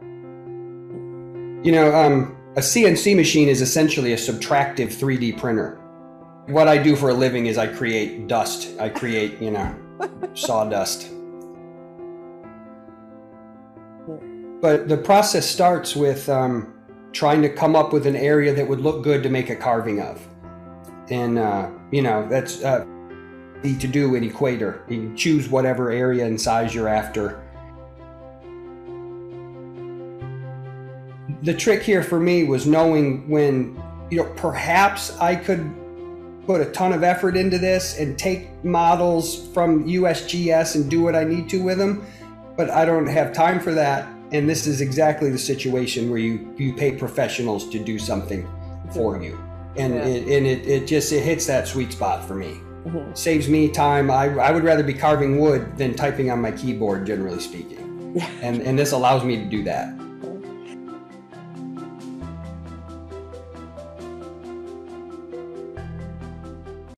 You know, um, a CNC machine is essentially a subtractive 3D printer. What I do for a living is I create dust. I create, you know, sawdust. But the process starts with um, trying to come up with an area that would look good to make a carving of. And, uh, you know, that's uh, easy to do in Equator. You choose whatever area and size you're after. The trick here for me was knowing when, you know, perhaps I could put a ton of effort into this and take models from USGS and do what I need to with them, but I don't have time for that. And this is exactly the situation where you you pay professionals to do something for you. And yeah. it, and it, it just it hits that sweet spot for me. Mm-hmm. saves me time. I, I would rather be carving wood than typing on my keyboard generally speaking. And and this allows me to do that